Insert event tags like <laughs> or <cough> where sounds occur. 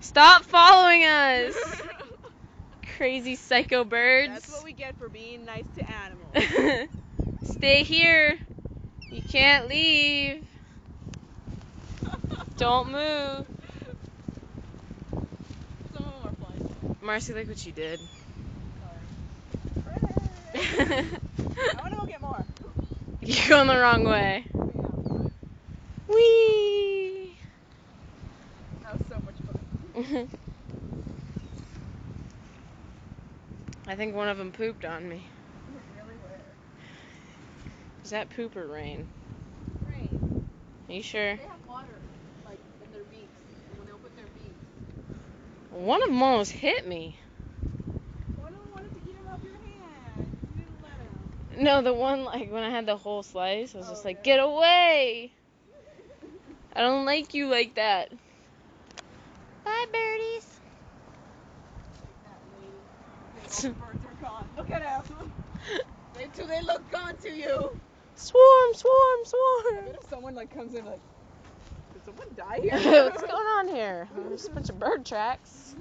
Stop following us, <laughs> crazy psycho birds. That's what we get for being nice to animals. <laughs> Stay here. You can't leave. Don't move. Some of them are. Marcy, look what you did. <laughs> I want to go get more. You're going the wrong way. I think one of them pooped on me. Really. Is that poop or rain? Rain. Are you sure? They have water, like, in their beaks. And when they open their beaks. One of them almost hit me. One of them wanted to eat off your hand. You didn't let. No, the one like when I had the whole slice, I was oh, just Oh, like, yeah. get away! I don't like you like that. That lady. Big old birds are gone. Look at him. Wait till they look gone to you. Swarm, swarm, swarm. bet if someone like comes in like, did someone die <laughs> here? What's going on here? There's a bunch of bird tracks.